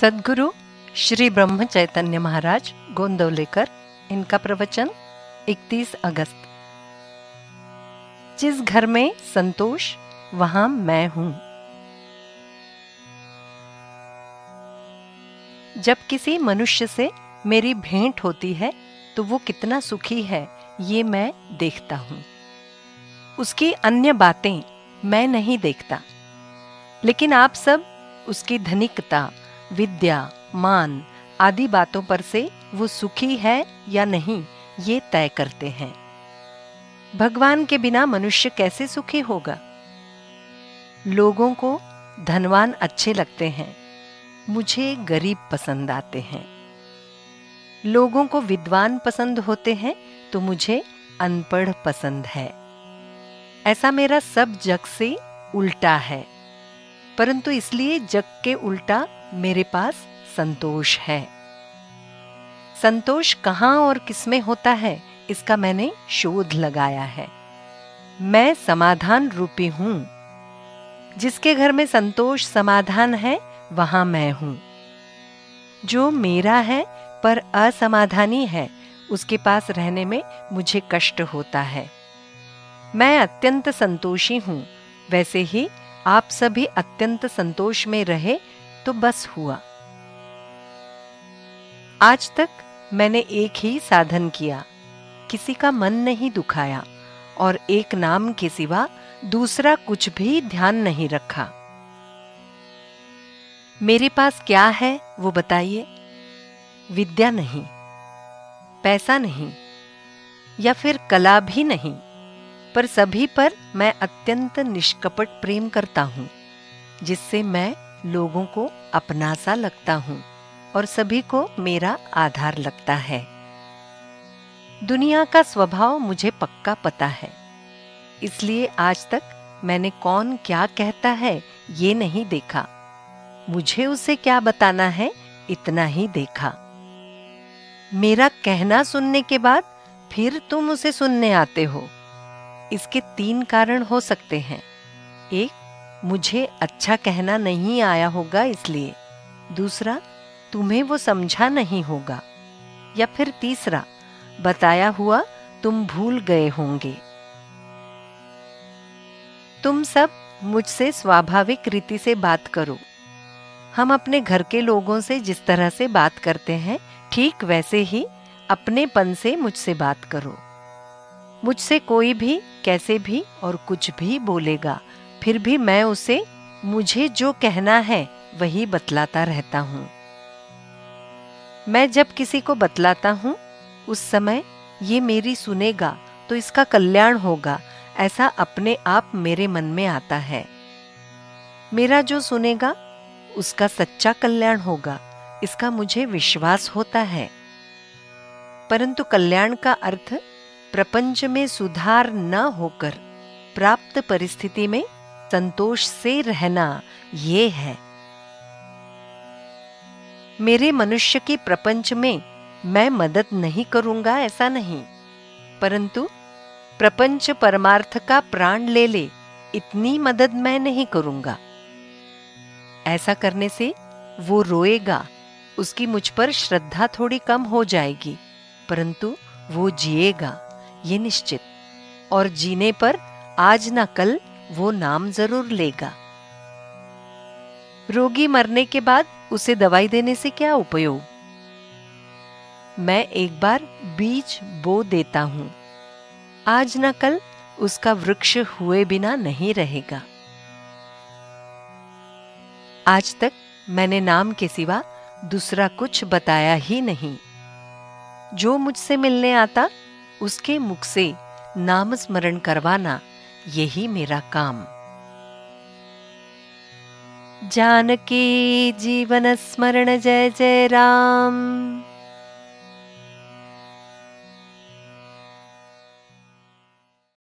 सदगुरु श्री ब्रह्म चैतन्य महाराज गोंदवलेकर, इनका प्रवचन 31 अगस्त। जिस घर में संतोष, वहाँ मैं हूँ। जब किसी मनुष्य से मेरी भेंट होती है तो वो कितना सुखी है, ये मैं देखता हूँ। उसकी अन्य बातें मैं नहीं देखता, लेकिन आप सब उसकी धनिकता विद्या, मान आदि बातों पर से वो सुखी है या नहीं, ये तय करते हैं। भगवान के बिना मनुष्य कैसे सुखी होगा? लोगों को धनवान अच्छे लगते हैं, मुझे गरीब पसंद आते हैं। लोगों को विद्वान पसंद होते हैं तो मुझे अनपढ़ पसंद है। ऐसा मेरा सब जग से उल्टा है। परंतु इसलिए जग के उल्टा मेरे पास संतोष है। संतोष कहाँ और किसमें होता है, इसका मैंने शोध लगाया है। मैं समाधान रूपी हूँ। जिसके घर में संतोष समाधान है, वहाँ मैं हूँ। जो मेरा है, पर असमाधानी है, उसके पास रहने में मुझे कष्ट होता है। मैं अत्यंत संतोषी हूँ, वैसे ही आप सभी अत्यंत संतोष में रहे तो बस हुआ। आज तक मैंने एक ही साधन किया, किसी का मन नहीं दुखाया, और एक नाम के सिवा दूसरा कुछ भी ध्यान नहीं रखा। मेरे पास क्या है, वो बताइए। विद्या नहीं, पैसा नहीं, या फिर कला भी नहीं। पर सभी पर मैं अत्यंत निष्कपट प्रेम करता हूँ, जिससे मैं लोगों को अपना सा लगता हूँ और सभी को मेरा आधार लगता है। दुनिया का स्वभाव मुझे पक्का पता है, इसलिए आज तक मैंने कौन क्या कहता है ये नहीं देखा। मुझे उसे क्या बताना है इतना ही देखा। मेरा कहना सुनने के बाद फिर तुम उसे सुनने आते हो। इसके तीन कारण हो सकते हैं। एक, मुझे अच्छा कहना नहीं आया होगा इसलिए। दूसरा, तुम्हें वो समझा नहीं होगा। या फिर तीसरा, बताया हुआ तुम भूल गए होंगे। तुम सब मुझसे स्वाभाविक रीति से बात करो। हम अपने घर के लोगों से जिस तरह से बात करते हैं, ठीक वैसे ही अपनेपन से मुझसे बात करो। मुझसे कोई भी कैसे भी और कुछ भी बोलेगा, फिर भी मैं उसे, मुझे जो कहना है, वही बतलाता रहता हूँ। मैं जब किसी को बतलाता हूँ, उस समय ये मेरी सुनेगा तो इसका कल्याण होगा, ऐसा अपने आप मेरे मन में आता है। मेरा जो सुनेगा, उसका सच्चा कल्याण होगा, इसका मुझे विश्वास होता है। परंतु कल्याण का अर्थ प्रपंच में सुधार न होकर प्राप्त परिस्थिति में संतोष से रहना ये है। मेरे मनुष्य के प्रपंच में मैं मदद नहीं करूँगा ऐसा नहीं, परंतु प्रपंच परमार्थ का प्राण ले ले, इतनी मदद मैं नहीं करूँगा। ऐसा करने से वो रोएगा, उसकी मुझ पर श्रद्धा थोड़ी कम हो जाएगी, परंतु वो जिएगा। ये निश्चित। और जीने पर आज ना कल वो नाम ज़रूर लेगा। रोगी मरने के बाद उसे दवाई देने से क्या उपयोग? मैं एक बार बीज बो देता हूँ। आज न कल उसका वृक्ष हुए बिना नहीं रहेगा। आज तक मैंने नाम के सिवा दूसरा कुछ बताया ही नहीं। जो मुझसे मिलने आता उसके मुख से नाम स्मरण करवाना यही मेरा काम। जानकी जीवन स्मरण जय जय राम।